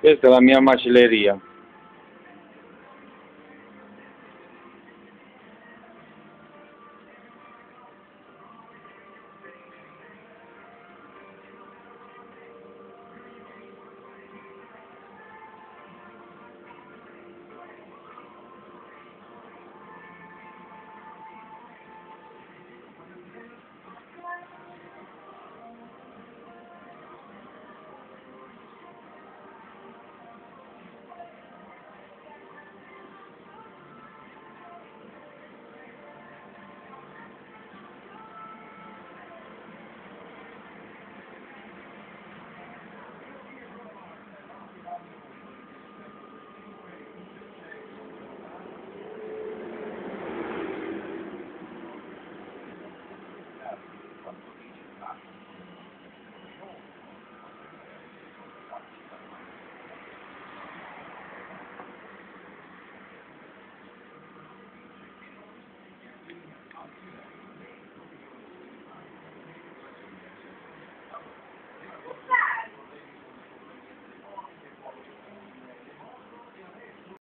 Questa è la mia macelleria.